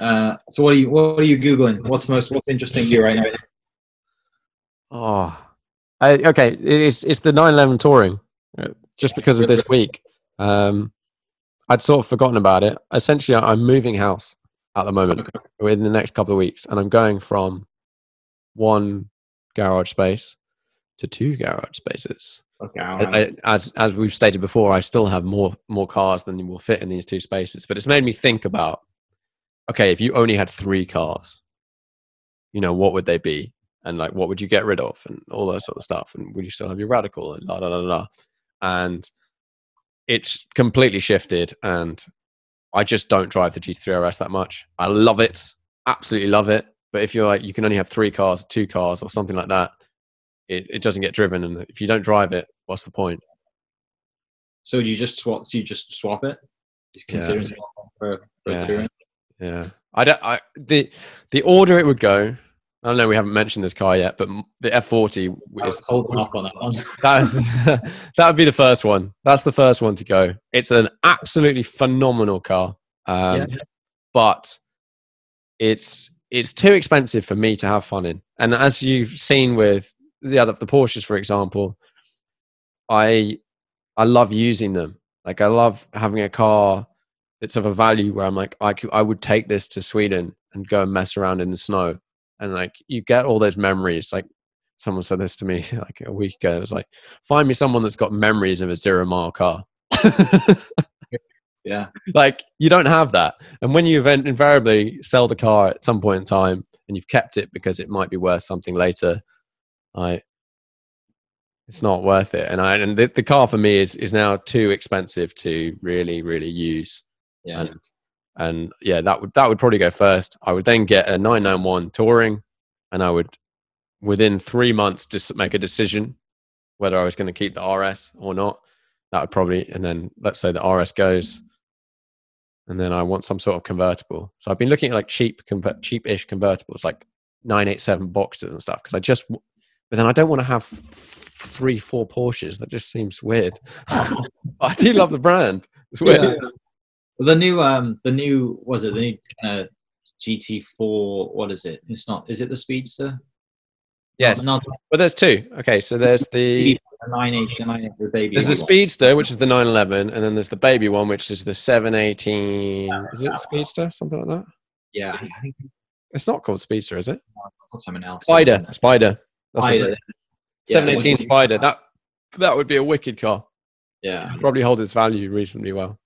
Uh, so what are you what are you googling? What's the most what's interesting to you right now? Oh, I, okay. It's it's the 911 touring, uh, just because of this week. Um, I'd sort of forgotten about it. Essentially, I'm moving house at the moment Okay. within the next couple of weeks, and I'm going from one garage space to two garage spaces. Okay, I- I, as as we've stated before, I still have more more cars than will fit in these two spaces. But it's made me think about, okay, if you only had three cars, you know, what would they be, and like what would you get rid of, and all that sort of stuff, and would you still have your radical and la da da da, da. and it's completely shifted, and I just don't drive the GT3 RS that much. I love it, absolutely love it. But if you're like, you can only have three cars, two cars, or something like that, it, it doesn't get driven. And if you don't drive it, what's the point? So do you just swap? Do you just swap it? Just Yeah. considering swapping for, for Yeah. touring? I don't. I the the order it would go. I don't know. We haven't mentioned this car yet, but the F40 I was is holding off on that one. that is that would be the first one. That's the first one to go. It's an absolutely phenomenal car, um, Yeah. but it's it's too expensive for me to have fun in. And as you've seen with the other the Porsches, for example, I I love using them. Like I love having a car that's of a value where I'm like I could, I would take this to Sweden and go and mess around in the snow, and like you get all those memories. Like someone said this to me like a week ago. It was like, find me someone that's got memories of a zero mile car. Yeah. like you don't have that, and when you event invariably sell the car at some point in time, and you've kept it because it might be worth something later, I. It's not worth it, and I and the, the car for me is is now too expensive to really really use Yeah. and and yeah, that would that would probably go first. I would then get a 991 touring, and I would within three months just make a decision whether I was going to keep the RS or not. That would probably, and then let's say the RS goes, and then I want some sort of convertible. So I've been looking at like cheap, convert, cheap-ish convertibles, like 987 Boxsters and stuff, because I just, but then I don't want to have three, four Porsches. That just seems weird. I do love the brand. It's weird. Yeah. The new um the new was it the new kind of GT4 what is it? It's not is it the Speedster? Yes, Not But there's two. Okay, so there's the the 98 the 98 the baby. there's the. Speedster, which is the 911, and then there's the baby one, which is the 718. Is it Speedster? Something like that. Yeah, I think It's not called Speedster, is it? it's something else. Spyder. Spyder. That's Spyder. is. 718 what do you- Spyder. That that would be a wicked car. Yeah. Probably hold its value reasonably well.